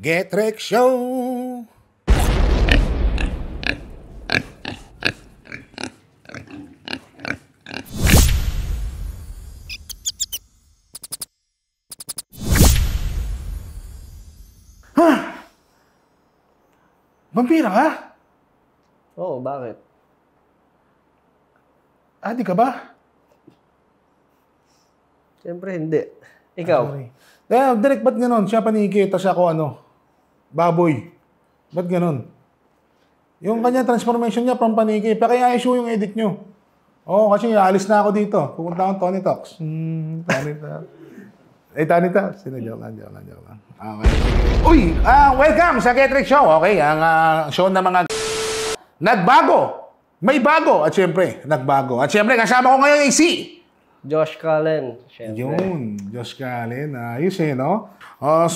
Get Rec Show! Vampira ka? Oo, bakit? Adi ka ba? Siyempre hindi. Ikaw? Sorry. Eh, direct, ba't ganon? Siya paniki, tapos ako ano? Baboy. Ba't ganon? Yung kanya transformation niya from paniki, pa kaya issue yung edit nyo. Oo, kasi alis na ako dito. Pupunta akong Tony Talks. Hmm, Tony Talks. Eh, Tony Talks. Sino, joke lang, joke lang, joke lang. Okay, sige. Uy, ah, welcome sa Ketrick Show. Okay, ang ah, show na mga nagbago. May bago. At syempre, nagbago. At syempre, kasama ko ngayon ay si... Josh Cullen. Siyempre. Yun, ka alin. Ayos eh, no? Uh,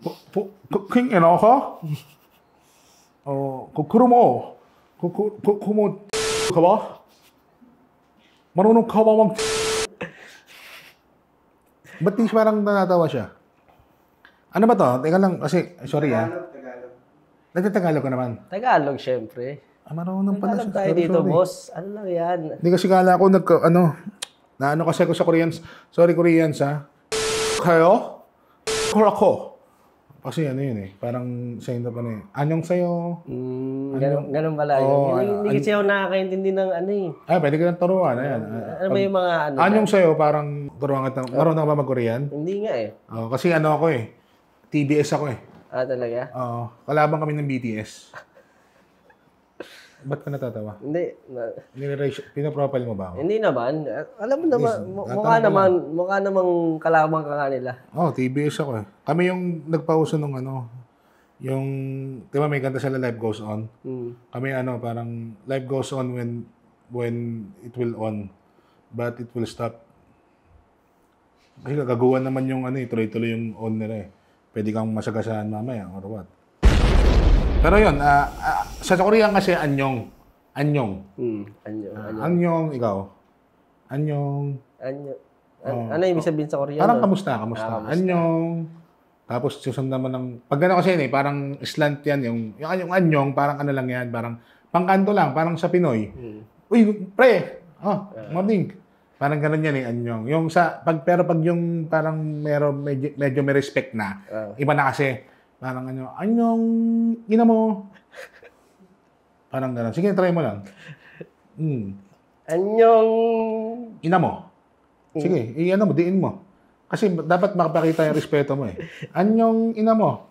sarangyo? pu- pu- King ino ko? Oh, kukuro mo. Kuku- Kukumo ka ba? Marunong ka ba mag... Ba't di parang natatawa siya? Ano ba to? Teka lang, kasi, sorry ah. Nagtatagalog ka naman. Tagalog, siyempre. Ah, marunong pala Tagalog siya. tayo Sorry, dito, sorry. boss. Ano lang yan? Hindi kasi kala ko nag, ano, na ano kasi ako sa Koreans. Sorry Koreans ha. Kayo? Or ako? Kasi ano yun eh, parang sa inyo pa na eh. Anyong sa'yo? Mm, ganun, ganun pala yun. Oo, hindi, ano- hindi kasi ako nakakaintindi ng ano eh. Ah, pwede ka nang turuan. Ayan. Ah, Ano ba yung mga ano? Anyong sa'yo, parang turuan ka. Marunong ka ba mag-Korean? Hindi nga eh. Oh, kasi ano ako eh. TBS ako eh. Ah, talaga? Oo. kalaban kami ng BTS. Ba't ka natatawa? Hindi. Na, Pinaprofile mo ba ako? hindi naman. Alam mo naman, tatanong mukha naman, mukha namang kalabang ka nga nila. Oh, TBS ako eh. Kami yung nagpauso nung ano, yung, di ba may kanta sila Life Goes On? Hmm. Kami ano, parang life goes on when when it will on, but it will stop. Kasi gagawa naman yung ano eh, tuloy-tuloy yung on nila eh. Pwede kang masagasaan mamaya or what. Pero yun, ah, ah, sa Korean kasi anyong. Anyong. Hmm. Anyo, anyo. Anyong, ikaw. Anyong. Anyo. An- ano ibig sabihin sa Koreano? Oh. Parang kamusta, kamusta. Ah, kamusta. Anyong. Tapos susundan mo ng, pag gano'n kasi yun eh, parang slant yan, yung, yung, yung anyong, parang ano lang yan, parang pangkanto lang, parang sa Pinoy. Hmm. Uy, pre, oh, morning. Parang gano'n yan eh, anyong. Yung sa, pag, pero pag yung parang mero, medyo, medyo may respect na, Ah. iba na kasi, parang ano, anyong, ina mo. Parang gano'n. Sige, try mo lang. Hmm. Anyong... Ina mo. Sige, i-ano mo, diin mo. Kasi dapat makapakita yung respeto mo eh. Anyong ina mo.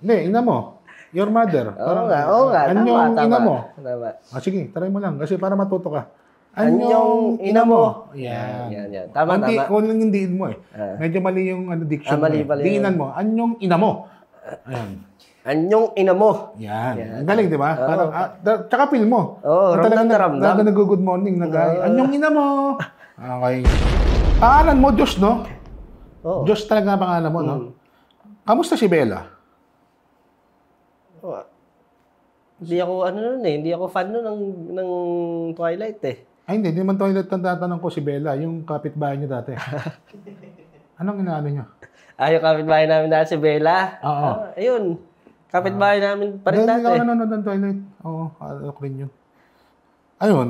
Hindi, ina mo. Your mother. Oo nga, oo nga. Anyong tama. ina mo. Tama. Ah, sige, try mo lang. Kasi para matuto ka. Anyong ina mo. Yan. Yan, yan. Tama, tama. kung lang yung diin mo eh. Ah. Medyo mali yung ano, diction Ah, mali mo. eh. yun. Diinan mo. Anyong ina mo. Ayan. Anyong ina mo. Yan. Yan. Ang galing, di ba? Parang, ah, da, tsaka feel mo. Oo, ramdam na nag- ramdam. nag- nag-good morning. Nag, anyong ina mo. Okay. Pangalan mo, Diyos, no? Oo. Diyos talaga ang pangalan mo, no? Kamusta si Bella? Hindi ako, ano nun eh, hindi ako fan nun ng, ng Twilight eh. Ay, hindi. Hindi toilet ang tatanong ko si Bella. Yung kapitbahay niyo dati. Anong inaano niyo? Ah, yung kapitbahay namin dati si Bella. Oo. Ah, ayun. Kapitbahay namin pa rin Dahil ikaw dati. nanonood ng toilet. Oo, ano ko rin yun. Ayun,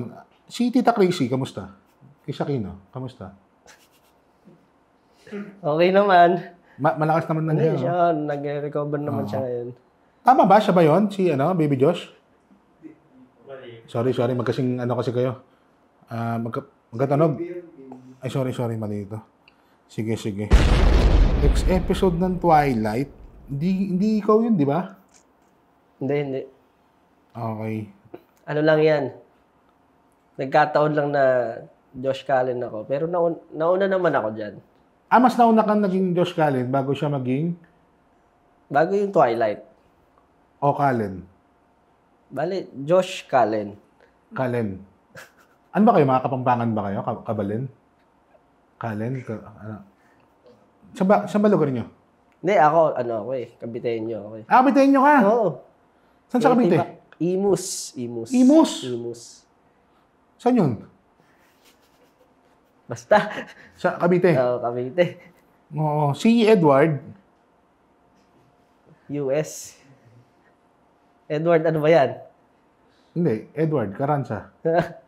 si Tita Crazy, kamusta? Kay Shakino, kamusta? Okay naman. Ma- malakas naman na Hindi niya. no? siya, nag-recover naman siya ngayon. Tama ba? Siya ba yun? Si ano, Baby Josh? Sorry, sorry. Magkasing ano kasi kayo. Ah, magka, magkatanog. Ay, sorry, sorry. Mali ito. Sige, sige. Next episode ng Twilight. Hindi, hindi ikaw yun, di ba? Hindi, hindi. Okay. Ano lang yan. Nagkataon lang na Josh Cullen ako. Pero naun- nauna naman ako dyan. Ah, mas nauna kang naging Josh Cullen bago siya maging Bago yung Twilight. O Cullen. Bale, Josh Cullen. Cullen. Ano ba kayo? Mga kapampangan ba kayo? Ka- Kabalin? Cullen? Ka, ano? Saan ba, saan ba lugar niyo? Hindi, ako, ano ako eh. Kabiteño ako eh. Ah, Cavite nyo ka! Oo. Saan sa Cavite? Imus. Imus. Imus? Imus. Saan yun? Basta. Sa Cavite. Oo, Cavite. Oo. Si Edward, US. Edward, ano ba yan? Hindi, Edward, Carranza.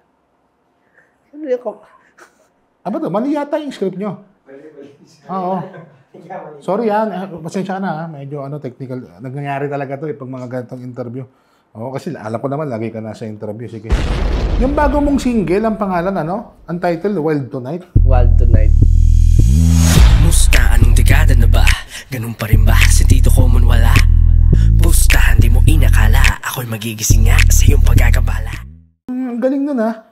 Ano yung ko? Ah, ba to? Mali yata yung script nyo. Oo. Sorry ha, eh, pasensya ka na ha. Medyo ano, technical. Nangyayari talaga to eh, pag mga ganitong interview. Oo, kasi alam ko naman, lagi ka na sa interview. Sige. Yung bago mong single, ang pangalan ano? Ang title, Wild Tonight. Wild Tonight. Musta, anong dekada na ba? Ganun pa rin ba? Si Tito Common wala? Pusta, hindi mo inakala Ako'y magigising nga sa iyong pagkakabala Hmm, ang galing nun ha.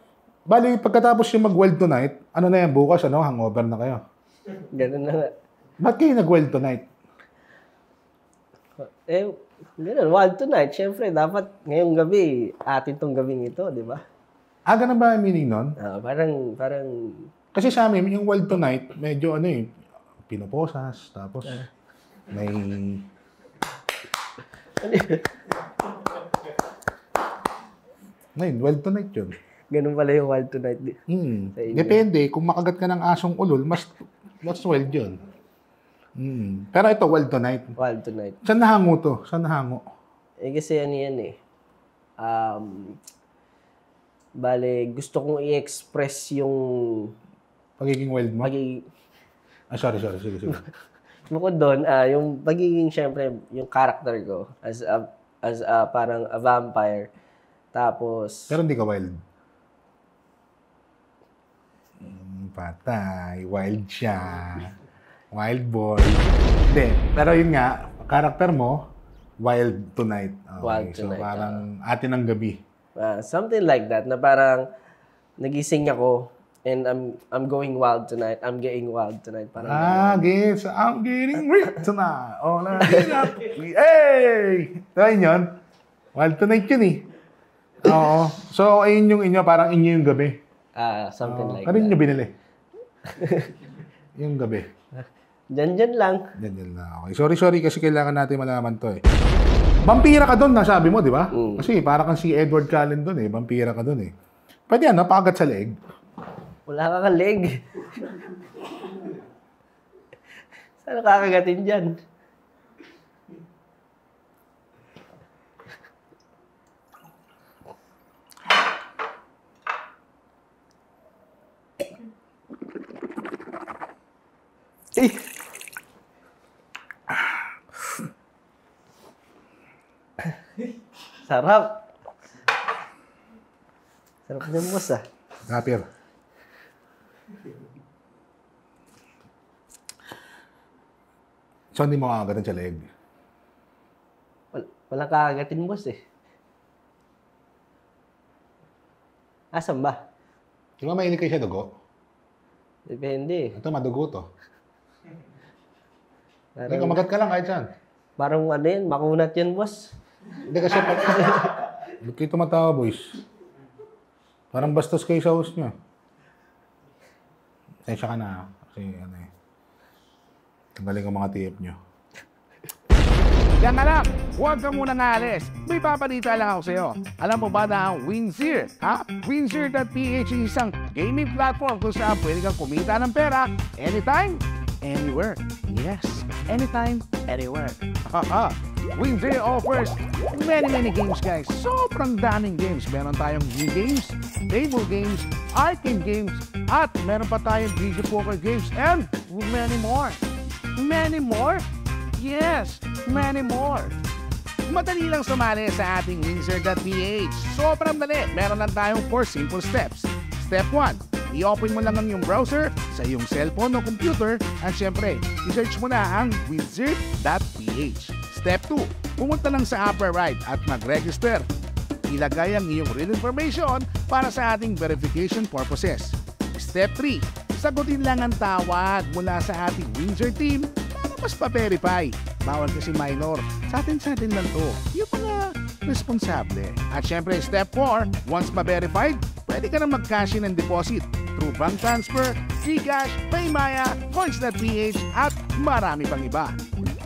Bali, pagkatapos yung mag-Wild Tonight, ano na yan, bukas ano, hangover na kayo. Ganun na nga. Ba't kayo nag-Wild Tonight? Eh, ganun. Wild Tonight. Siyempre, dapat ngayong gabi, atin tong gabing ito, di ba? Ah, ganun ba ang meaning nun? Ah, parang, parang, Kasi sa amin, yung Wild Tonight, medyo ano eh, pinoposas, tapos may... Ngayon, Wild Tonight yun. Ganun pala yung Wild Tonight. Hmm. Depende, kung makagat ka ng asong ulol, mas, mas wild yun. Hmm. Pero ito, Wild Tonight. Wild Tonight. Saan nahango to? Saan nahango? Eh, kasi ano yan eh. Um, bale, gusto kong i-express yung Pagiging wild mo? pagiging, Ah, sorry, sorry. Sige, sige. bukod doon, ah, yung pagiging, syempre, yung character ko as a, as a, parang a vampire. Tapos, Pero hindi ka wild. Hmm, patay. Wild siya. Wild boy. Hindi. Pero yun nga, karakter mo, wild tonight. Okay, Wild so tonight, parang atin ang gabi. ah, something like that, na parang nagising ako and I'm I'm going wild tonight. I'm getting wild tonight. Parang Ah, gets. I'm getting rich tonight. Oh, na, Hey! Try yun. Wild tonight yun eh. Oo. So, ayun yung inyo, parang inyo yung gabi. Ah, something like Karin that. nyo binili. yung gabi. Diyan, diyan lang. Yan, yan na. Okay. Sorry, sorry kasi kailangan natin malaman to eh. Vampira ka doon, nasabi mo, di ba? Mm. Kasi para kang si Edward Cullen doon eh. Vampira ka doon eh. Pwede ano, pakagat sa leeg. Wala ka kang leg. Saan kakagatin dyan? Eh. Sarap. Sarap niyan, boss ah. Rapper. So, hindi mo kakagatin sa leeg. Wal- Walang kakagatin, boss eh. Asan ba? Di ba mahilig kayo sa dugo? Depende. Ito, madugo to. Hindi, Parang, kumagat ka lang kahit saan. parang ano yan, makunat yan, boss. Hindi kasi pag... Ba't kayo tumatawa, boys? Parang bastos kayo sa host nyo. Tensya ka na. ah. Kasi ano eh. Tanggalin ko mga TF nyo. Yan ka lang, huwag ka muna alis. May papanita lang ako sa'yo. Alam mo ba na ang Winzir, ha? Winzir.ph is isang gaming platform kung saan pwede kang kumita ng pera anytime, anywhere. Yes, anytime, anywhere. Haha. Winzir offers many many games guys. Sobrang daming games. Meron tayong new games, table games, arcade games, at meron pa tayong video poker games and many more. Many more? Yes, many more. Madali lang sumali sa ating Windsor.ph. Sobrang dali. Meron lang tayong 4 simple steps. Step 1. I-open mo lang ang iyong browser sa iyong cellphone o computer at syempre, i-search mo na ang Windsor.ph. Step 2. Pumunta lang sa upper right at mag-register. Ilagay ang iyong real information para sa ating verification purposes. Step 3. Sagutin lang ang tawag mula sa ating Windsor team para mas pa-verify. Bawal kasi minor. Sa atin sa atin lang to. Yung mga responsable. At syempre, step 4, once ma-verified, pwede ka na mag-cash in and deposit through bank transfer, Gcash, Paymaya, Coins.ph at marami pang iba.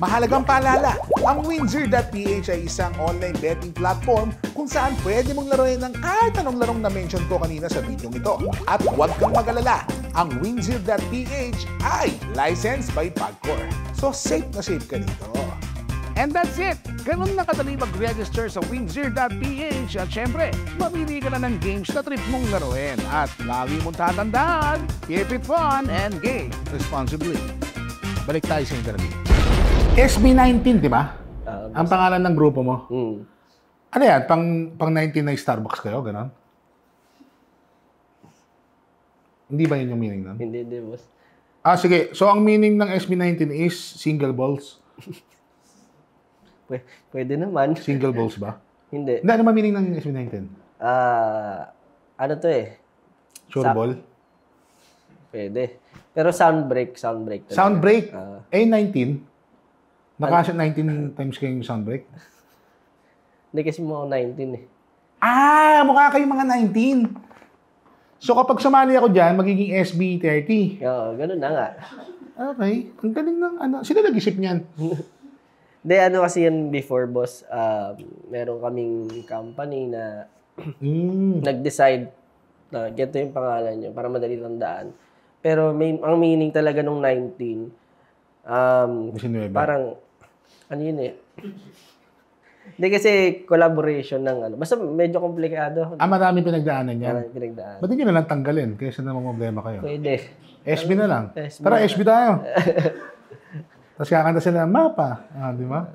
Mahalagang paalala, ang Windsor.ph ay isang online betting platform kung saan pwede mong laruin ng kahit anong larong na-mention ko kanina sa video ito. At huwag kang mag-alala, ang Windsor.ph ay licensed by Pagcor. So safe na safe ka dito. And that's it! Ganun na kadali mag-register sa winzir.ph at syempre, mamili ka na ng games na trip mong laruin. At lagi mong tatandaan, keep it fun and game responsibly. Balik tayo sa interview. SB19, di ba? Ah, Ang pangalan ng grupo mo. mm. Ano yan? Pang, pang 19 na Starbucks kayo? Ganon? Hindi ba yun yung meaning nun? Hindi, hindi, boss. Ah, sige. So, ang meaning ng SB19 is single balls. Pwede, pwede naman. Single balls ba? Hindi. Hindi, ano ba meaning ng SB19? Ah, ano to eh? Sure Sa- ball? Pwede. Pero sound break, sound break. talaga. Sound break? Ah. eh, 19? Nakasya 19 times kayong sound break? Hindi kasi mo 19 eh. Ah, mukha kayong mga 19. So, kapag sumali ako dyan, magiging SB30. Oo, ganun na nga. Okay. Ang galing ng ano. Sino nag-isip niyan? Hindi, ano kasi yan before, boss. Um, meron kaming company na Mm. nag-decide na ganito yung pangalan niyo para madali tandaan. Pero may, ang meaning talaga nung 19, um, 19. parang, ano yun eh. Hindi kasi collaboration ng ano. Basta medyo komplikado. Ah, marami pinagdaanan yan. Parang pinagdaan. Ba't hindi nyo na lang tanggalin? Kaysa naman problema kayo. Pwede. SB na lang. SB Tara, na SB tayo. Tapos kakanta sila ng mapa. Ah, di ba?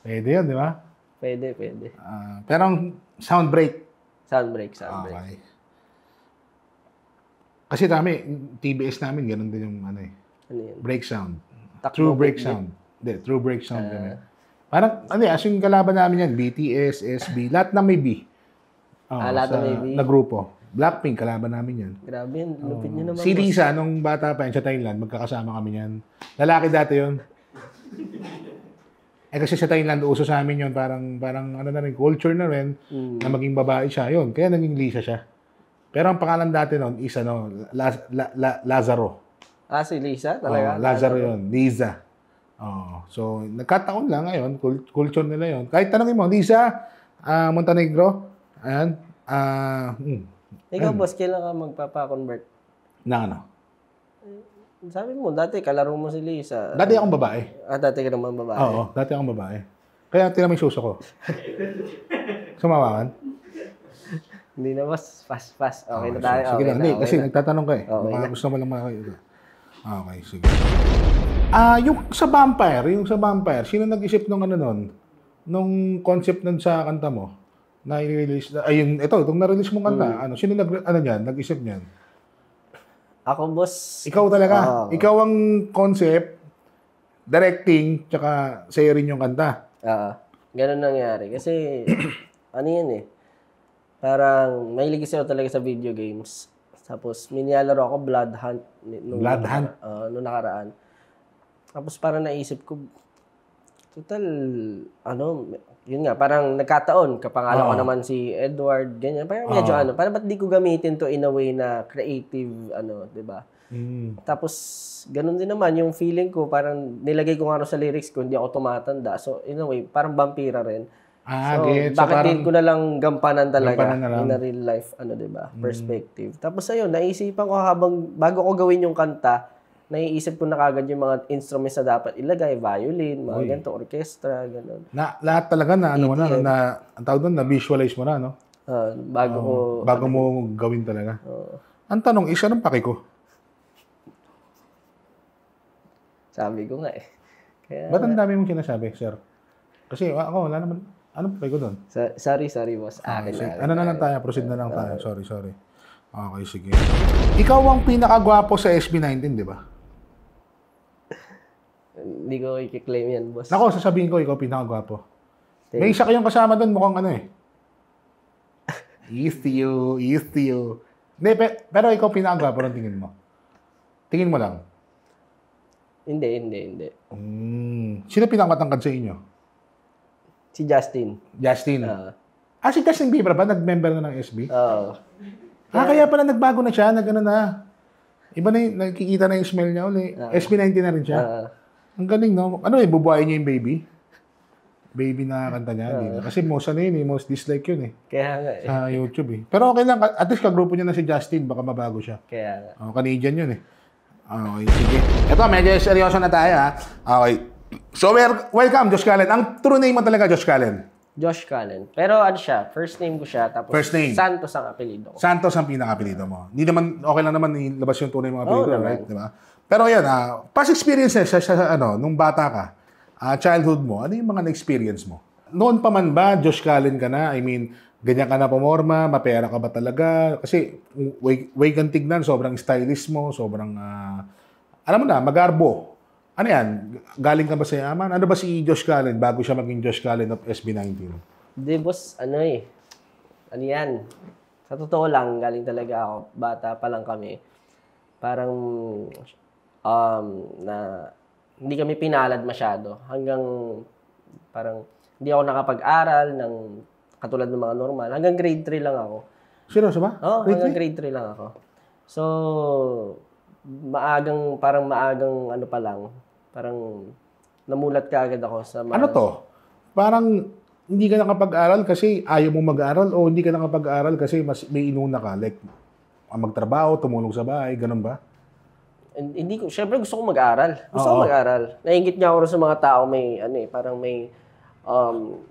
Pwede yun, di ba? Pwede, pwede. Ah, pero ang sound break. Sound break, sound break. Okay. Kasi dami, TBS namin, ganun din yung ano eh. Ano yun? Break sound. Takbo True break beat, sound. Hindi, true break sound kami. Parang, ano eh, as yung kalaban namin yan, BTS, SB, lahat na may B. Oo, Ah, lahat na may B. Na grupo. Blackpink, kalaban namin yan. Grabe yun. Lupit nyo naman. Si. Lisa, nung bata pa yan sa Thailand, magkakasama kami yan. Lalaki dati yun. Eh kasi sa Thailand, uso sa amin yun, parang, parang ano na rin, culture na rin, Mm. na maging babae siya. Yun, kaya naging Lisa siya. Pero ang pangalan dati nun is ano, La- La- La- Lazaro. Ah, si Lisa? Oh, Talaga? Lazaro yun, Liza. Oh, so, nagkataon lang ngayon, cul- culture nila yon. Kahit tanongin mo, Lisa, ah, Montenegro, ayan, ah, hmm, Ikaw, boss, kailan ka magpapa-convert? na ano. Sabi mo, dati kalaro mo si Lisa. Dati akong babae. Ah, dati ka naman babae. Oo, dati akong babae. Kaya yung suso ko. Sumawakan? Hindi na, boss. Fast, fast. Okay na tayo. Sige okay lang. na, Hindi, okay kasi na. nagtatanong ka eh. Okay Baka na. gusto mo lang makakayo. Okay, sige. Ah, yung sa vampire, yung sa vampire, sino nag-isip nung ano nun? Nung concept nun sa kanta mo? Na i-release, na- ay yung, ito, itong na-release mong kanta, Hmm. ano, sino nag, ano niyan, nag-isip niyan? Ako, boss. Ikaw talaga. Oo. Ikaw ang concept, directing, tsaka sa'yo rin yung kanta. Ah, ganun nangyari. Kasi, ano yan eh. Parang, mahilig kasi ako talaga sa video games. Tapos, minialaro ako Blood Hunt. Nung, Blood Hunt? Ah, nung nakaraan. Tapos, parang naisip ko, total, ano, yun nga, parang nagkataon. Kapangalan ko Oo. naman si Edward, ganyan. Parang medyo ano, parang ba't di ko gamitin to in a way na creative, ano, di ba? Mm. Tapos, ganun din naman, yung feeling ko, parang nilagay ko nga sa lyrics ko, hindi ako tumatanda. So, in a way, parang vampira rin. Ah, so, gets. So, bakit parang, din ko na lang gampanan talaga Gampanan na lang. Mm. in a real life, ano, di ba? Perspective. Tapos, ayun, naisipan ko habang, bago ko gawin yung kanta, naiisip ko na kagad yung mga instruments na dapat ilagay, violin, mga Uy. ganito, orchestra, ganun. na, lahat talaga na, ano mo na, na, ang tawag doon, na-visualize mo na, no? Ah, bago ko, Bago mo gawin talaga. Oo. Ang tanong is, anong paki ko? sabi ko nga eh. Kaya, Ba't ang dami mong sinasabi, sir? Kasi ako, wala naman. Anong paki ko doon? sa- sorry, sorry, boss. Akin Sige, na. ano na lang tayo? Proceed na lang tayo. Sorry, sorry. Okay, sige. Ikaw ang pinakagwapo sa SB19, di ba? Hindi ko i-claim yan, boss. Nako, sasabihin ko, ikaw pinakagwapo. May isa kayong kasama doon, mukhang ano eh. East to you, east to you. Hindi, pe- pero ikaw pinakagwapo ng tingin mo. Tingin mo lang. Hindi, hindi, hindi. Mm. Sino pinakamatangkad sa inyo? Si Justin. Justin. Ah, ah, si Justin Bieber ba? Nag-member na ng SB? Oo. Ah, kaya pala nagbago na siya, nag na. Iba na yung, nakikita na yung smell niya uli. SB19 na rin siya. Ah, Ang galing, no? Ano eh, bubuhayin niya yung baby? Baby na kanta niya. ba? Kasi most ano yun eh, most dislike yun eh. kaya nga eh. Sa YouTube eh. Pero okay lang, at least kagrupo niya na si Justin, baka mabago siya. Kaya nga. Oh, Canadian yun eh. Okay, sige. Ito, medyo seryoso na tayo ha. Okay. So, wel- welcome, Josh Callen. Ang true name mo talaga, Josh Callen. Josh Cullen. Pero ano siya, first name ko siya, tapos First name. Santos ang apelido ko. Santos ang pinaka-apelido mo. Hindi naman, okay lang naman ilabas yung tunay mong apelido, naman. right? Diba? Pero yan, ah, past experiences sa, sa, sa, ano, nung bata ka, ah, childhood mo, ano yung mga na-experience mo? Noon pa man ba, Josh Callen ka na? I mean, ganyan ka na pumorma, mapera ka ba talaga? Kasi, way, way kang tignan, sobrang stylish mo, sobrang, ah, alam mo na, magarbo. Ano yan? Galing ka ba sa yaman? Ano ba si Josh Callen bago siya maging Josh Callen of SB19? Di boss, ano eh. Ano yan? Sa totoo lang, galing talaga ako. Bata pa lang kami. Parang, um, na, hindi kami pinalad masyado. Hanggang, parang, hindi ako nakapag-aral ng katulad ng mga normal. Hanggang grade 3 lang ako. Seryoso ba? Oo, Grade hanggang grade 3 lang ako. So, maagang, parang maagang ano pa lang, parang namulat ka agad ako sa mga... Ano to? Parang hindi ka nakapag-aral kasi ayaw mo mag-aral o hindi ka nakapag-aral kasi mas may inuna ka like ah, magtrabaho, tumulong sa bahay, ganun ba? Hin- Hindi ko, syempre gusto ko mag-aral. Gusto ko Oo. mag-aral. Naingit niya ako sa mga tao may, ano eh, parang may, um,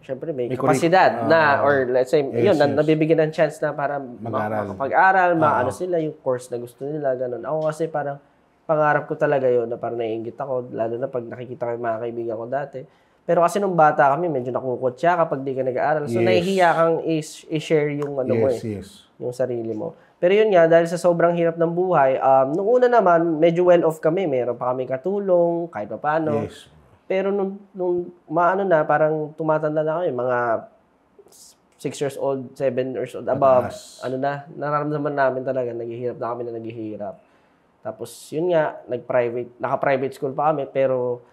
syempre may, May kapasidad curric- na, or let's say, Yes, yun, na, yes. nabibigyan ng chance na para Mag-aral. makapag-aral, maano sila, yung course na gusto nila, ganun. Ako kasi parang, pangarap ko talaga yun na parang naiingit ako, lalo na pag nakikita ko yung mga kaibigan ko dati. Pero kasi nung bata kami, medyo nakukutya kapag di ka nag-aaral. So, Yes. nahihiya kang is- i-share yung ano mo eh yes, yes. yung sarili mo. Pero yun nga, dahil sa sobrang hirap ng buhay, um, nung una naman, medyo well-off kami. Meron pa kami katulong, kahit pa paano. Yes. Pero nung, nung maano na, parang tumatanda na kami, mga 6 years old, 7 years old, above, Mataas. ano na, nararamdaman namin talaga, naghihirap na kami na naghihirap. Tapos, yun nga, nag-private, naka-private school pa kami, pero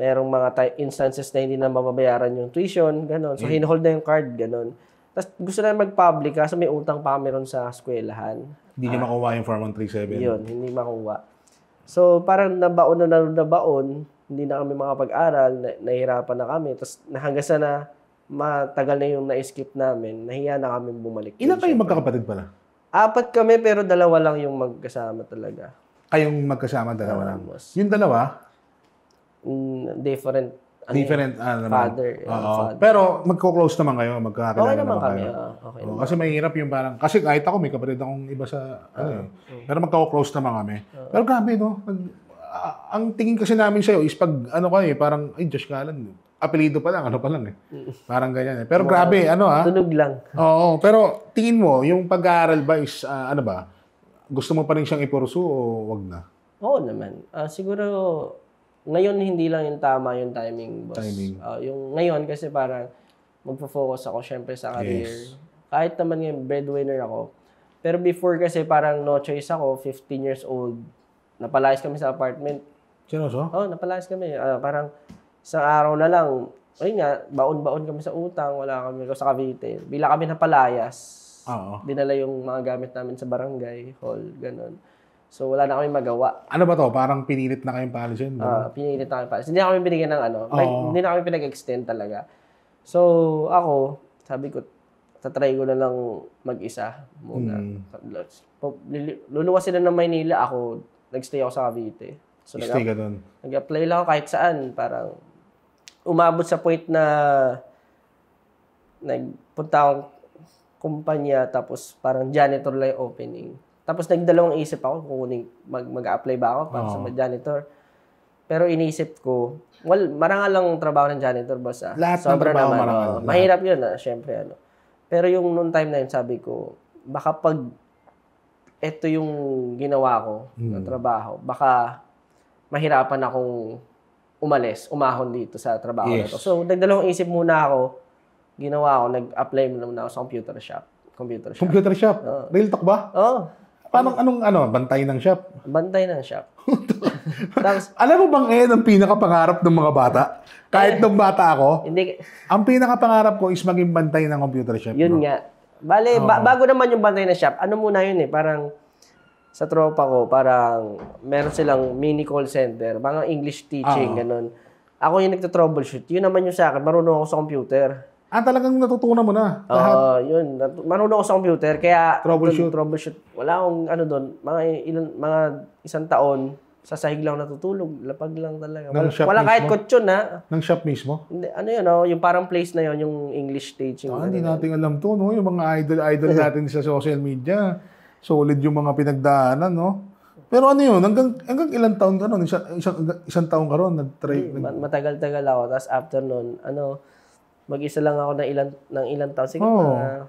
merong mga instances na hindi na mababayaran yung tuition, gano'n. So, hinuhold na yung card, gano'n. Tapos, gusto na mag-public, kaso may utang pa kami ron sa eskwelahan. Hindi niya makuha yung 4137. Yun, hindi makuha. So, parang nabaon na nabaon, hindi na kami makapag-aral, na, nahirapan na kami. Tapos, hanggang sa na matagal na yung na-skip namin, nahiya na kami bumalik. Ilan kayo magkakapatid pala? Apat kami, pero dalawa lang yung magkasama talaga. Kayong magkasama dalawa Ah, lang. boss. Yung dalawa, Mm, different, ano different naman. Father, uh, father. Pero magko-close naman kayo, magkakakilala Okay naman naman kami. kayo. ah, okay naman. kasi mahirap yung parang, kasi kahit ako may kapatid akong iba sa, ano Ah, eh. Pero magka-close naman kami. Pero grabe no, Nag- ah, ang tingin kasi namin sa'yo is pag, ano ka eh, parang, ay, Josh Callan, apelido pa lang, ano pa lang eh. Parang ganyan eh. Pero grabe, ano ah. Tunog lang. Oo, pero tingin mo, yung pag-aaral ba is, ah, ano ba, gusto mo pa rin siyang ipursu o wag na? Oo naman. Ah, siguro, ngayon hindi lang yung tama yung timing, boss. Timing. Ah, yung ngayon kasi parang magpo-focus ako syempre sa career. Yes. Kahit naman yung breadwinner ako. Pero before kasi parang no choice ako, 15 years old. Napalayas kami sa apartment. Seryoso? Oh, napalayas kami. Ah, parang sa araw na lang, ayun nga, baon-baon kami sa utang, wala kami sa Cavite. Bila kami napalayas, Oo. dinala yung mga gamit namin sa barangay hall, ganun. So wala na kami magawa. Ano ba to? Parang pinilit na kayong palisin? Ah, pinilit na kami pa. Hindi na kami binigyan ng ano. Like, hindi na kami pinag-extend talaga. So, ako, sabi ko, tatry ko na lang mag-isa muna. Hmm. Lili- Luluwas sila ng Maynila, ako, nagstay ako sa Cavite. So, nag- Stay ka doon. nag-apply lang ako kahit saan. Parang, umabot sa point na nagpunta akong kumpanya, tapos parang janitor lang yung opening. Tapos nagdalawang isip ako kung mag, mag-apply ba ako para sa Oo. janitor. Pero inisip ko, well, marangal lang ang trabaho ng janitor, boss. Ah. Lahat ng Sobra trabaho naman, marangal. Mahirap yun, ah, syempre. Ano. Pero yung noong time na yun, sabi ko, baka pag ito yung ginawa ko na Hmm. trabaho, baka mahirapan akong umalis, umahon dito sa trabaho na Yes. to. So, nagdalawang isip muna ako, ginawa ko, nag-apply muna ako sa computer shop. Computer shop. Computer shop? Oo. Real talk ba? Oo, Paano, anong, ano, bantay ng shop? bantay ng shop. Tapos, Alam mo bang eh, ang pinakapangarap ng mga bata? Kahit nung bata ako, hindi, ang pinakapangarap ko is maging bantay ng computer shop. Yun bro. nga. Bale, ba- bago naman yung bantay na shop, ano muna yun eh, parang sa tropa ko, parang meron silang mini call center, mga English teaching, Oo. ganun. Ako yung nagta-troubleshoot. Yun naman yung sa akin, marunong ako sa computer. Ah, talagang natutunan mo na. Lahat. Oo, yun. Marunong ako sa computer, kaya Troubleshoot. dun- troubleshoot. Wala akong ano doon, mga ilan, mga isang taon, sa sahig lang natutulog, lapag lang talaga. Ng Wala, wala kahit kutsyon ha. Ng shop mismo? Hindi, ano yun, oh, yung parang place na yun, yung English stage. Yung Ah, hindi ano. natin alam to, no? Yung mga idol-idol natin sa social media. Solid yung mga pinagdaanan, no? Pero ano yun, hanggang, hanggang ilang taon ka nun? Isang, isang, isang taon ka ron, nag-try, nag, Ma- Matagal-tagal ako. Tapos after nun, ano, mag-isa lang ako ng ilang, ng ilang taon. Sige, Oo. mga-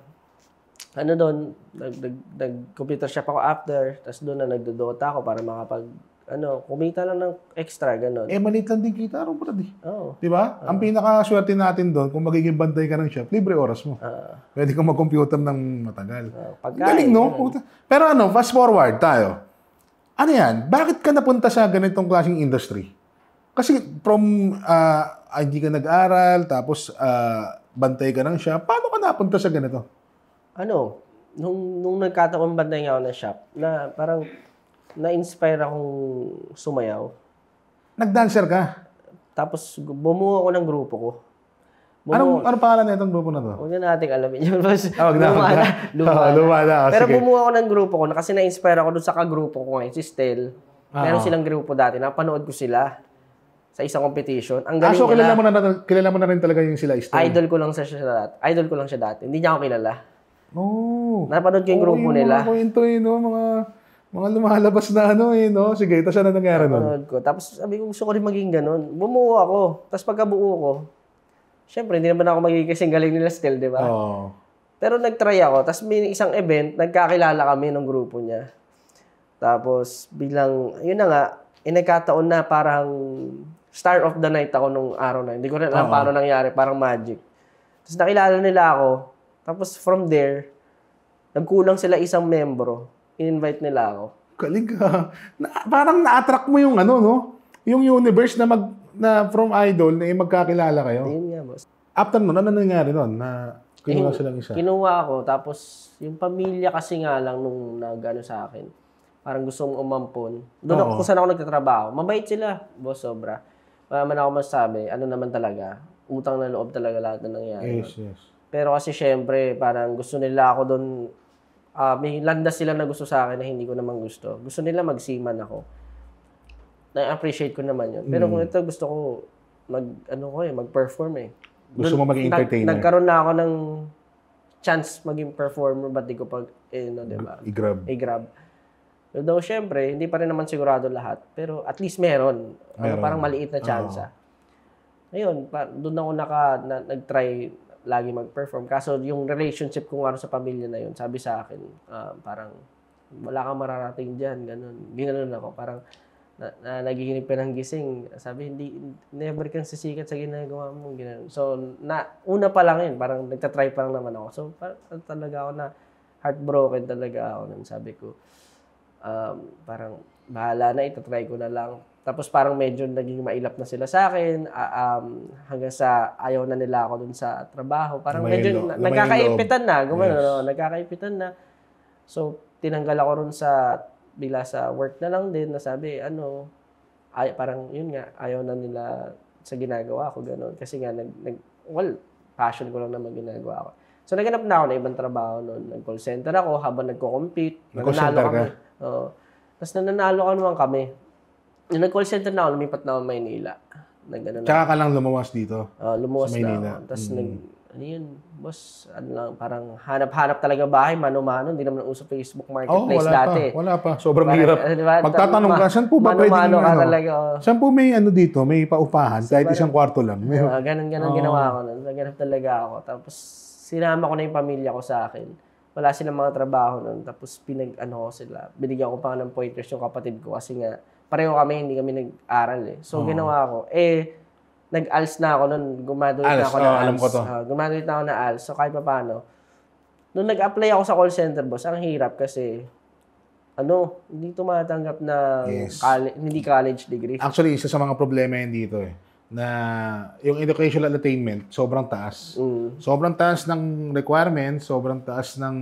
ano doon, nag, nag, nag-computer shop ako after. Tapos doon na nagdodota ako para makapag, ano, kumita lang ng extra, ganun. eh, maliit lang din kita brad, eh. Oo. Di ba? Ang pinakaswerte natin doon, kung magiging bantay ka ng shop, libre oras mo. Ah, Pwede kang mag-computer ng matagal. Ang pagkain. Galing, no? Puta. Pero ano, fast forward tayo. Ano yan? Bakit ka napunta sa ganitong klaseng industry? Kasi from, ah, ah, hindi ka nag-aral, tapos ah, bantay ka ng shop, paano ka napunta sa ganito? ano, nung, nung nagkataon bantay nga ako ng shop, na parang na-inspire akong sumayaw. Nag-dancer ka? Tapos bumuo ako ng grupo ko. Anong, anong pangalan na itong grupo na to? Huwag na nating alamin yun. Boss. Ah, wag na, wag Luma na. Luma Oo, luma na. Ah, Pero sige. bumuo ako ng grupo ko na kasi na-inspire ako dun sa kagrupo ko ngayon, si Stel. Meron Ah. silang grupo dati, napanood ko sila sa isang competition. Ang Ah, galing so nila. kilala mo, na, kilala mo na rin talaga yung sila Estelle? Idol ko lang sa siya dati. Idol ko lang siya dati. Hindi niya ako kilala. Oh. Napanood ko yung grupo Oo, nila. Mga kwento eh, no? Mga, mga lumalabas na ano eh, no? Sige, tapos ano nangyari nun? Napanood ko. Tapos sabi ko, gusto ko rin maging ganun. Bumuo ako. Tapos pagkabuo ko, syempre, hindi naman ako magiging kasing galing nila Stel, di ba? Oo. Pero nag-try ako. Tapos may isang event, nagkakilala kami ng grupo niya. Tapos biglang, yun na nga, eh, nagkataon na parang star of the night ako nung araw na. yun. Hindi ko rin alam paano nangyari, parang magic. Tapos nakilala nila ako. Tapos from there, nagkulang sila isang membro. In-invite nila ako. Galing ka. Na, parang na-attract mo yung ano, no? Yung universe na mag na from idol na magkakilala kayo. Ayun nga, boss. After nun, ano nangyari nun? Na kinuha Eh, silang isa. Kinuha ako, tapos yung pamilya kasi nga lang nung nagano sa akin, parang gusto mong umampon. Doon ako, Oo. kung saan ako nagtatrabaho. Mabait sila, boss, sobra. Wala man ako masabi, ano naman talaga, utang na loob talaga lahat na nangyari. Yes, yes. Pero kasi syempre, parang gusto nila ako doon, ah, may landas sila na gusto sa akin na hindi ko naman gusto. Gusto nila magsiman ako. Na-appreciate ko naman yun. Pero kung ito gusto ko, mag, ano ko eh, mag-perform eh. Gusto mo maging Nag- entertainer. nagkaroon na ako ng chance maging performer, ba't di ko pag, eh, no, di ba? I-grab. I-grab. Though, syempre, hindi pa rin naman sigurado lahat. Pero at least meron. Ano, Meron. parang maliit na chance. ah. Ayun, pa, doon ako naka, na, nag-try lagi mag-perform. Kaso yung relationship ko nga sa pamilya na yun, sabi sa akin, ah, parang wala kang mararating dyan, ganun. Ginanon ako, parang na, na nagiginig pa ng gising. Sabi, hindi, never kang sisikat sa ginagawa mo. Ganun. So, na, una pa lang yun, parang nagtatry pa lang naman ako. So, parang talaga ako na heartbroken talaga ako nun. Sabi ko, um, parang bahala na, itatry ko na lang. Tapos parang medyo naging mailap na sila sa akin, ah, um, hanggang sa ayaw na nila ako dun sa trabaho. Parang Lumayo medyo lo- na- nagkakaipitan na, gumano, Yes. no? nagkakaipitan na. So, tinanggal ako ron sa, bila sa work na lang din, na sabi, ano, ay, parang yun nga, ayaw na nila sa ginagawa ko, gano'n. Kasi nga, nag, nag, well, passion ko lang naman ginagawa ko. So, naghanap na ako ng ibang trabaho noon. Nag-call center ako habang nagko-compete. Nag-call center ka? Oo. Tapos nananalo ka naman kami. Yung nag-call center na ako, lumipat na ako Maynila. Nag-ano na. Tsaka ka lang lumawas dito. Uh, lumuwas Sa na Maynila. ako. Tapos nag, ano yun, boss, ano lang, parang hanap-hanap talaga bahay, mano-mano, hindi naman uso Facebook Oh, Marketplace wala dati. pa. Wala pa. Sobrang Parang, hirap. ano, diba? Magtatanong ka, saan po ba pwedeng mano-mano ka ano? talaga, oh. Saan po may ano dito? May paupahan kahit isang kwarto lang. May, Ah, ganun, ganun ginawa ko nun. Naganap talaga ako. Tapos, sinama ko na yung pamilya ko sa akin. Wala silang mga trabaho nun. Tapos, pinag, ano ko sila. Binigyan ko pa ng pointers yung kapatid ko kasi nga, pareho kami, hindi kami nag-aral eh. So, ginawa ko. Eh, nag-ALS na ako nun. Gumadulit ALS, na ako oh, ng ALS. alam ko to. Ah, gumadulit na ako ng ALS. So, kahit pa paano. Nung nag-apply ako sa call center, boss, ang hirap kasi, ano, hindi tumatanggap na Yes. colle- hindi college degree. Actually, isa sa mga problema yan dito eh. Na yung educational attainment, sobrang taas. Mm. Sobrang taas ng requirements, sobrang taas ng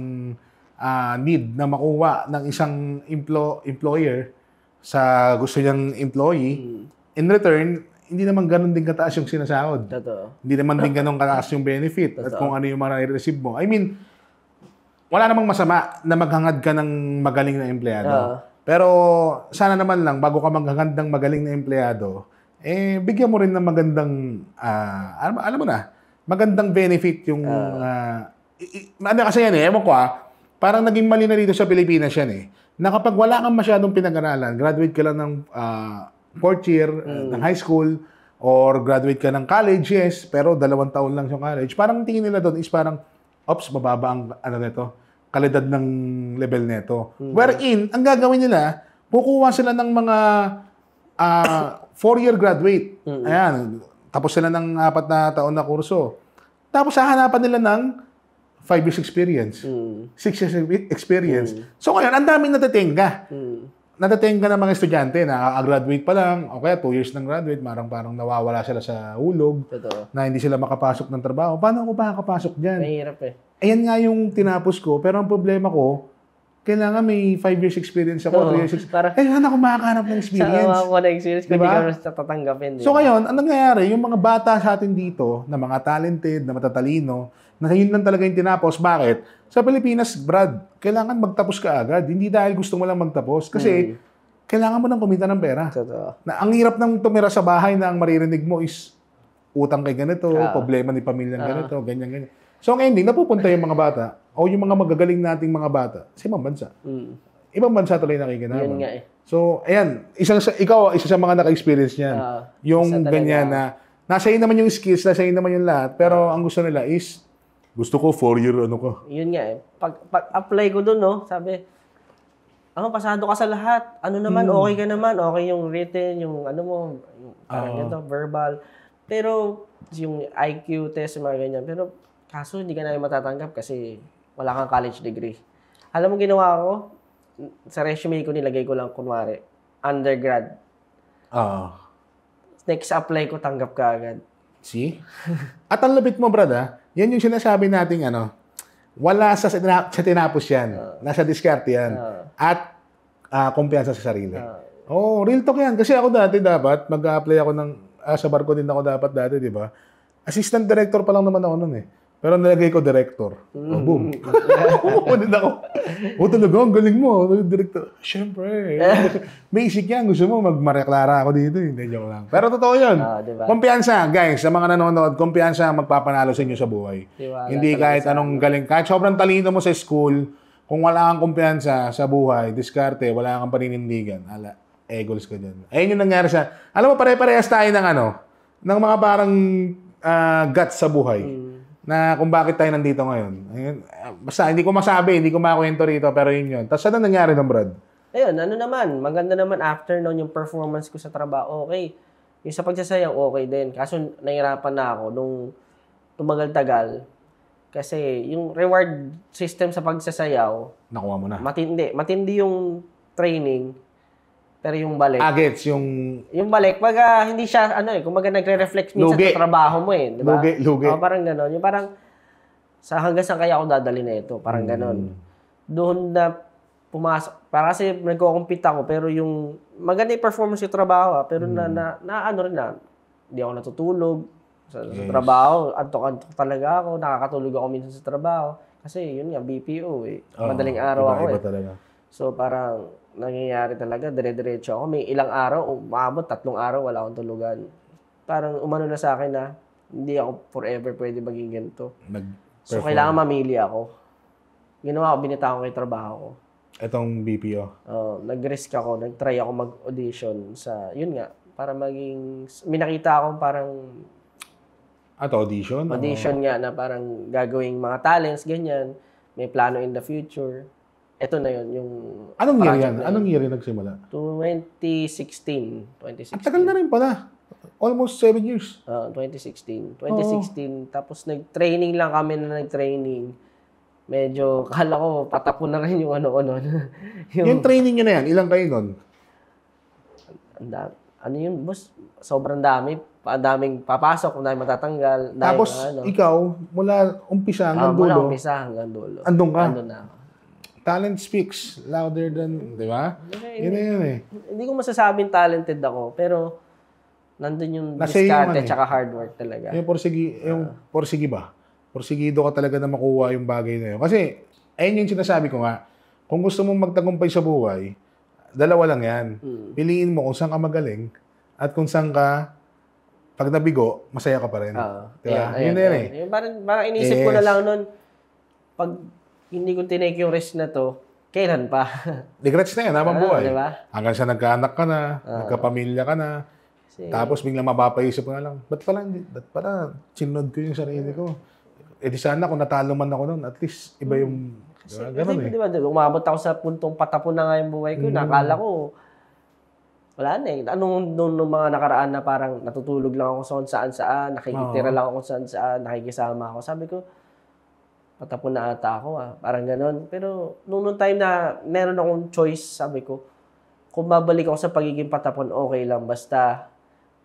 ah, need na makuha ng isang emplo- employer sa gusto niyang employee. In return, hindi naman ganun din kataas yung sinasahod. Totoo. Hindi naman din ganun kataas yung benefit at kung ano yung mga receive mo. I mean, wala namang masama na maghangad ka ng magaling na empleyado. Oo. Pero sana naman lang, bago ka maghahandang magaling na empleyado, eh, bigyan mo rin ng magandang, ah, alam, alam mo na, magandang benefit yung, i- i- ano kasi yan eh, ewan ko ah, parang naging mali na dito sa Pilipinas yan eh, na kapag wala kang masyadong pinag-aralan, graduate ka lang ng ah, fourth year ah, ng high school, or graduate ka ng college, yes, pero dalawang taon lang yung college, parang tingin nila doon is parang, ops, mababa ang ano nito, kalidad ng level nito. Wherein, ang gagawin nila, kukuha sila ng mga ah, four-year graduate. Ayan, tapos sila ng apat na taon na kurso. Tapos hahanapan nila ng five years experience. Mm. Six years experience. So ngayon, ang daming natatenga. Mm. Natatenga ng mga estudyante na graduate pa lang, o kaya two years ng graduate, marang parang nawawala sila sa hulog, Totoo. na hindi sila makapasok ng trabaho. Paano ako makakapasok dyan? Mahirap eh. Ayan nga yung tinapos ko, pero ang problema ko, kailangan may 5 years experience ako, 3 Oo, years experience. para- Eh, saan ako makakahanap ng experience? mga ko na experience, Diba? hindi ka naman tatanggapin. di So ngayon, ang nangyayari, yung mga bata sa atin dito, na mga talented, na matatalino, na yun lang talaga yung tinapos. Bakit? Sa Pilipinas, Brad, kailangan magtapos ka agad. Hindi dahil gusto mo lang magtapos. Kasi, kailangan mo nang kumita ng pera. Totoo. Na ang hirap nang tumira sa bahay na ang maririnig mo is utang kay ganito, Ah. problema ni pamilyang ganito, ganyan, ganyan. So, ang ending, napupunta yung mga bata o yung mga magagaling nating mga bata sa ibang bansa. Mm. Ibang bansa tuloy nakikinabang. Yun nga eh. So, ayan, isa sa, ikaw, isa sa mga naka-experience niyan. Ah, yung ganyan na, nasa iyo naman yung skills, nasa iyo naman yung lahat, pero ang gusto nila is, gusto ko four-year ano ko. Yun nga eh. Pag, pag apply ko dun, no, sabi, ano, pasado ka sa lahat. Ano naman, Hmm. okay ka naman. Okay yung written, yung ano mo, yung parang ganito, verbal. Pero, yung IQ test, mga ganyan. Pero, kaso hindi ka namin matatanggap kasi wala kang college degree. Alam mo ginawa ko? Sa resume ko nilagay ko lang, kunwari, undergrad. Ah. Next apply ko, tanggap ka agad. See? At ang labit mo, brad, ah, yan yung sinasabi nating ano, wala sa, sa, sa tinapos yan. Nasa diskarte yan. At ah, kumpiyansa sa sarili. oh, real talk yan. Kasi ako dati dapat, mag-apply ako ng, ah, sa barko din ako dapat dati, di ba? Assistant director pa lang naman ako nun eh. Pero nilagay ko director. Oh, boom. Umuunin ako. O talaga, ang galing mo. Director. Siyempre. Basic yan. Gusto mo, magmareklara ako dito. Hindi, joke lang. Pero totoo yun. Ah, di ba? Kumpiyansa, guys. Sa mga nanonood, kumpiyansa ang magpapanalo sa inyo sa buhay. Tiwala Hindi kahit anong galing. Kahit sobrang talino mo sa school, kung wala kang kumpiyansa sa buhay, diskarte, wala kang paninindigan, ala, egols ka dyan. Ayun yung nangyari sa... Alam mo, pare-parehas tayo ng ano, ng mga parang ah, guts sa buhay. Na kung bakit tayo nandito ngayon. Ayun, basta, hindi ko masabi, hindi ko makwento rito, pero yun yun. Tapos ano nangyari ng Brad? Ayun, ano naman, maganda naman after noon yung performance ko sa trabaho, okay. Yung sa pagsasayaw, okay din. Kaso nahirapan na ako nung tumagal-tagal. Kasi yung reward system sa pagsasayaw, Nakuha mo na. matindi. Matindi yung training, pero yung balik. Agets, yung Yung balik, pag hindi siya, ano eh, kumaga nagre-reflect minsan Lugi. sa trabaho mo eh. Di ba? Lugi, lugi. Oo, parang gano'n. Yung parang, sa hanggang saan kaya ako dadali na ito? Parang gano'n. Hmm. Doon na pumasok. Para kasi nagko-compete ako, pero yung maganda yung performance yung trabaho, ah, pero na, Hmm. na, na, ano rin na, hindi ako natutulog sa, sa trabaho. Antok-antok talaga ako, nakakatulog ako minsan sa trabaho. Kasi yun nga, BPO eh. Oo, Madaling araw ako iba-iba eh. talaga. So parang nangyayari talaga, dire-diretso ako. May ilang araw, umabot, tatlong araw, wala akong tulugan. Parang umano na sa akin na hindi ako forever pwede maging ganito. Nag So kailangan mamili ako. Ginawa ko, binitawan ko yung trabaho ko. Itong BPO. Uh, nag-risk ako, nag-try ako mag-audition sa, yun nga, para maging, may nakita akong parang At audition? audition nga na parang gagawing mga talents, ganyan. May plano in the future. Ito na yun, yung Anong year yan? na Anong year yung nagsimula? 2016. Ang 2016. tagal na rin pala. Almost seven years. Ah, 2016. 2016. Tapos nag-training lang kami na nag-training. Medyo, kala ko, patapon na rin yung ano-ano. yung, Yung training nyo na yan, ilang kayo nun? ang ano yun, boss? Sobrang dami. Pa, daming papasok, ang daming matatanggal. Dahil, Tapos, ano, ikaw, mula umpisa hanggang mula dulo, umpisa hanggang dulo. andun ka. Andun na ako. Talent speaks louder than, di ba? Yun na yun eh. Hindi ko masasabing talented ako, pero nandun yung Nasa diskarte man eh. hard work talaga. Yung porsigi, yung porsigi ba? Porsigido ka talaga na makuha yung bagay na yun. Kasi, ayun yung sinasabi ko nga, kung gusto mong magtagumpay sa buhay, dalawa lang yan. Hmm. Piliin mo kung saan ka magaling at kung saan ka, pag nabigo, masaya ka pa rin. Oo. Diba? Ayan, Yun na ayan, yan eh. ayan. Parang, parang inisip ko na Yes. lang nun, pag hindi ko tinake yung risk na to, kailan pa? Regrets na yan, habang Ah, buhay. diba? Hanggang sa nagkaanak ka na, nagkapamilya ka na, Kasi, tapos biglang mapapaisip ko na lang, ba't pala, ba't pala, sinunod ko yung sarili ko. Eh di sana kung natalo man ako noon, at least iba yung, diba? Ganun kasi, eh. di ba, umabot ako sa puntong patapon na nga yung buhay ko. Nakala ko, wala na eh. Anong nung, nung mga nakaraan na parang natutulog lang ako sa kung saan saan, nakikitira lang ako saan saan, nakikisama ako. Sabi ko, patapon na ata ako ah. Parang ganon. Pero nung, nung time na meron akong choice, sabi ko, kung babalik ako sa pagiging patapon, okay lang. Basta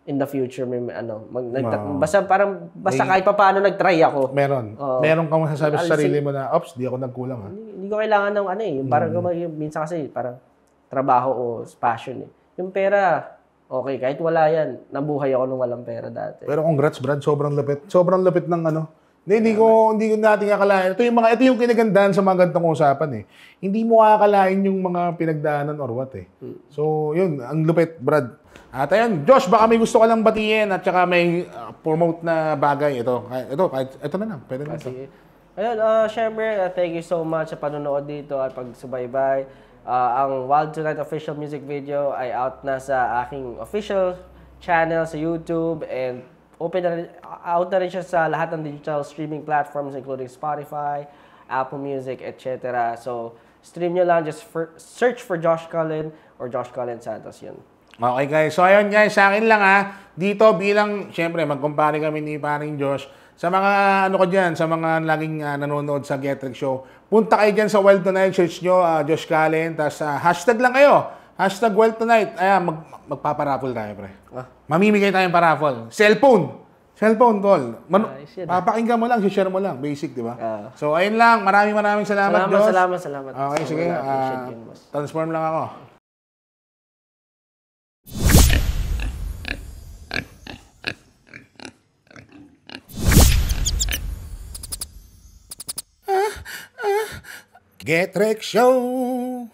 in the future, may may ano, mag, nagta- Wow. basta parang, basta kahit pa paano nag-try ako. Meron. Oo. Meron kang masasabi sa sarili mo na, ops, di ako nagkulang ha. Hindi, hindi ko kailangan ng ano eh. Yung parang mm. minsan kasi parang trabaho o passion eh. Yung pera, okay, kahit wala yan, nabuhay ako nung walang pera dati. Pero congrats Brad, sobrang lupit. Sobrang lupit ng ano. Hindi, hindi ko hindi ko natin akalain. Ito yung mga ito yung kinagandahan sa mga ganitong usapan eh. Hindi mo akalain yung mga pinagdaanan or what eh. So, yun, ang lupit, Brad. At ayun, Josh, baka may gusto ka lang batiin at saka may uh, promote na bagay. Ito, ito, kahit, ito na lang. Pwede na ito. Sige. Ayun, uh, syempre, uh, thank you so much sa panonood dito at pagsubaybay. Uh, ang Wild Tonight official music video ay out na sa aking official channel sa YouTube and open na rin, out na rin siya sa lahat ng digital streaming platforms including Spotify, Apple Music, etc. So, stream nyo lang. Just for, search for Josh Cullen or Josh Cullen Santos yun. Okay guys, so ayun guys, sa akin lang ha, dito bilang, syempre, magkumpare kami ni paring Josh, sa mga ano ko dyan, sa mga laging ah, nanonood sa Get Rich Show, punta kayo dyan sa Well Tonight, search nyo, ah, Josh Callen, tapos ah, hashtag lang kayo, hashtag Well Tonight, ayan, mag, magpaparapol tayo pre. Mamimigay tayong parapol. Cellphone! Cellphone call. Man- Ayos yan, papakinggan mo lang, share mo lang. Basic, di ba? Ah. so, ayun lang. Maraming maraming salamat, Salamat, Josh. salamat, salamat. Okay, sige. Sobrang appreciate ah, yun, boss. transform lang ako. Get Rec Show!